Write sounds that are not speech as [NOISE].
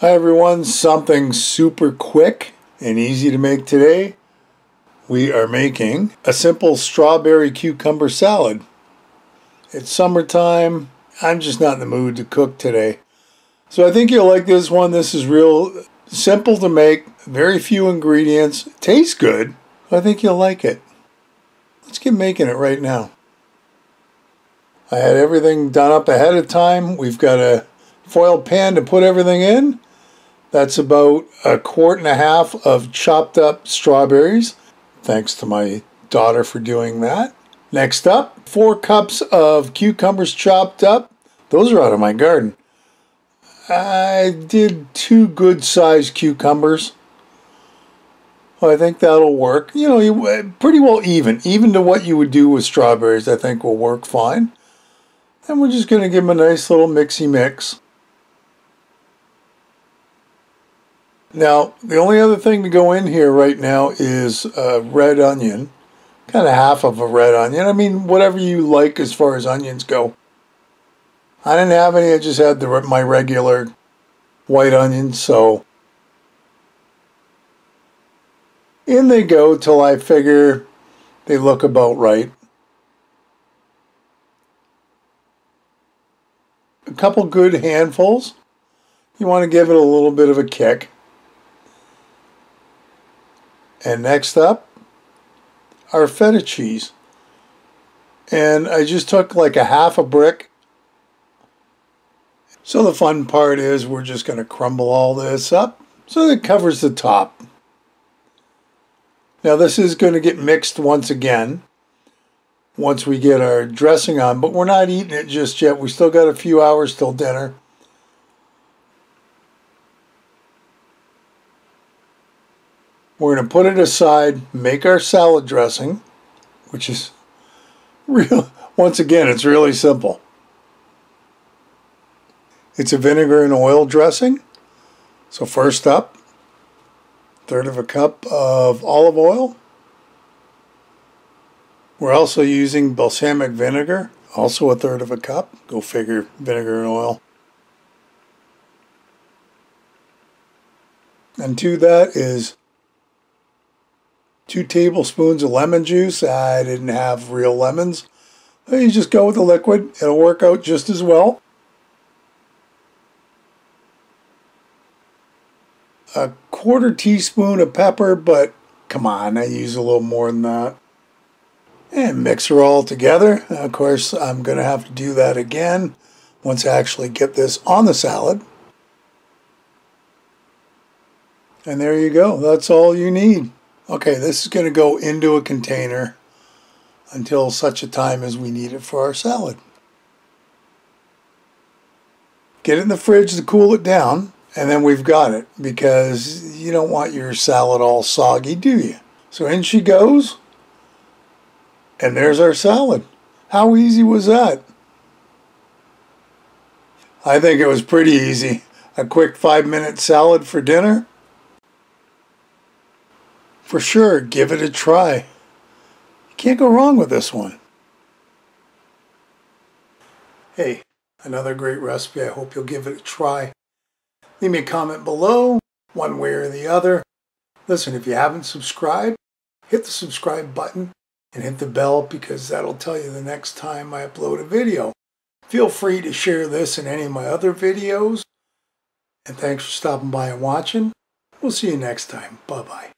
Hi everyone, something super quick and easy to make today. We are making a simple strawberry cucumber salad. It's summertime. I'm just not in the mood to cook today. So I think you'll like this one. This is real simple to make, very few ingredients, tastes good. I think you'll like it. Let's get making it right now. I had everything done up ahead of time. We've got a foil pan to put everything in. That's about a quart and a half of chopped up strawberries. Thanks to my daughter for doing that. Next up, four cups of cucumbers chopped up. Those are out of my garden. I did two good sized cucumbers. I think that'll work. You know, you, uh, pretty well even. Even to what you would do with strawberries, I think will work fine. And we're just going to give them a nice little mixy mix. Now, the only other thing to go in here right now is a red onion. Kind of half of a red onion. I mean, whatever you like as far as onions go. I didn't have any. I just had the, my regular white onions, so in they go till I figure they look about right. A couple good handfuls. You want to give it a little bit of a kick. And next up, our feta cheese. And I just took like a half a brick. So the fun part is we're just going to crumble all this up so that it covers the top. Now this is going to get mixed once again once we get our dressing on, but we're not eating it just yet. We still got a few hours till dinner. We're going to put it aside, make our salad dressing, which is [LAUGHS] real. Once again, it's really simple. It's a vinegar and oil dressing. So first up, third of a cup of olive oil. We're also using balsamic vinegar, also a third of a cup. Go figure, vinegar and oil. And to that is two tablespoons of lemon juice. I didn't have real lemons. You just go with the liquid. It'll work out just as well. A quarter teaspoon of pepper, but come on, I use a little more than that. And mix her all together. Of course, I'm going to have to do that again once I actually get this on the salad. And there you go. That's all you need. Okay, this is going to go into a container until such a time as we need it for our salad. Get it in the fridge to cool it down, and then we've got it because you don't want your salad all soggy, do you? So in she goes, and there's our salad. How easy was that? I think it was pretty easy. A quick five minute salad for dinner for sure, give it a try. You can't go wrong with this one. Hey, another great recipe. I hope you'll give it a try. Leave me a comment below, one way or the other. Listen, if you haven't subscribed, hit the subscribe button and hit the bell because that'll tell you the next time I upload a video. Feel free to share this in any of my other videos. And thanks for stopping by and watching. We'll see you next time. Bye-bye.